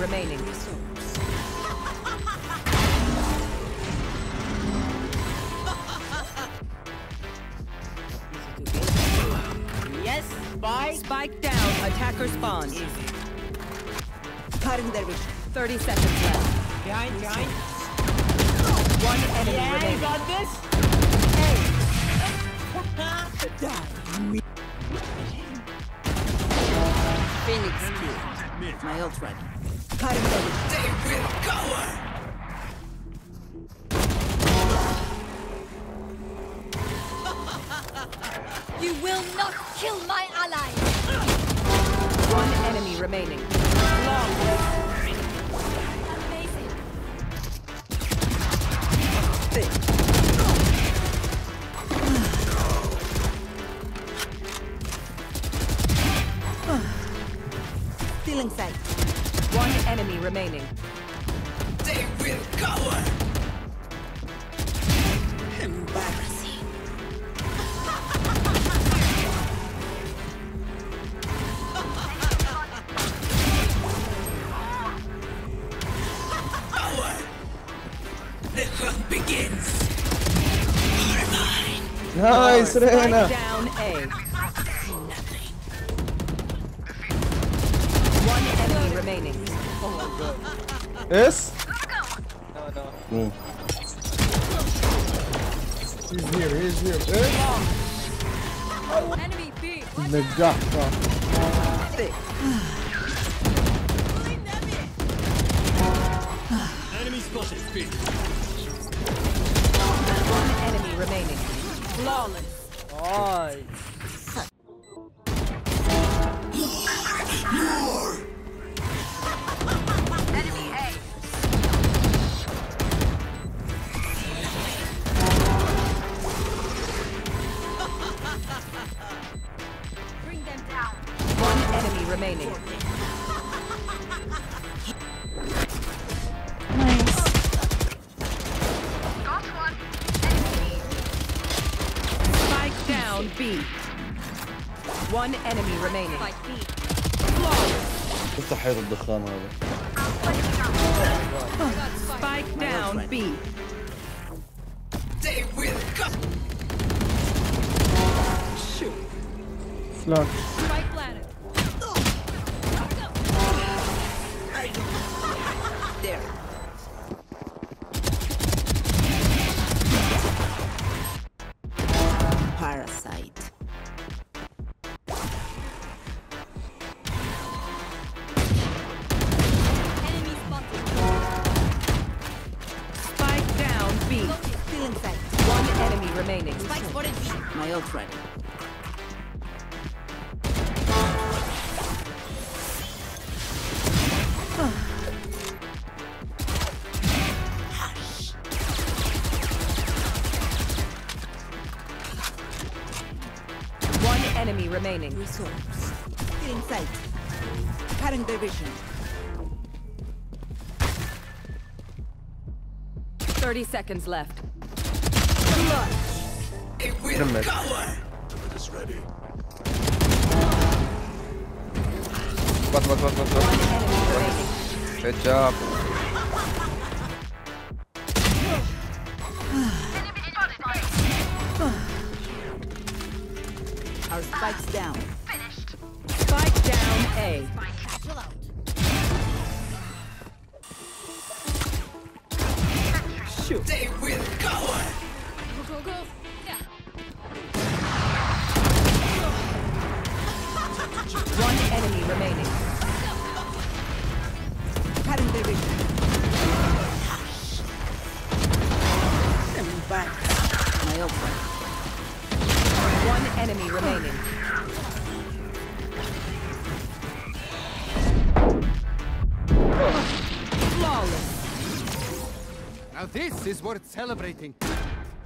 remaining. yes, spike. Spike down. Attacker spawns. Cutting their vision. 30 seconds left. Behind, behind. One enemy yeah, remaining. you got this? Hey. Die. Phoenix kill. My ult ready. Cutting their vision. You will not kill my ally! One enemy remaining. Amazing. In sight. One enemy remaining. Embarrassing. Nice, Spike Reyna. down A. enemy remaining. Yes? No, no. Mm. He's here, he's here. Eh? Enemy B. Nagaka. One enemy remaining. Flawless. Nice. One enemy remaining. Spike down B. One enemy remaining. Fight B. افتح حيط الدخان هذا Spike down B. فلاش Spike planet. There. Enemy remaining. Spike spotted B. My ult ready. One enemy remaining. Resource. Still in sight. Cutting their 30 seconds left. Ready. What, what, what, what, what? Good job. Our spike's down. Finished. Spike down A. Shoot. They will. One enemy remaining. Cutting their vision. Embarrassing. My ult ready. One enemy remaining. Flawless. Now this is worth celebrating.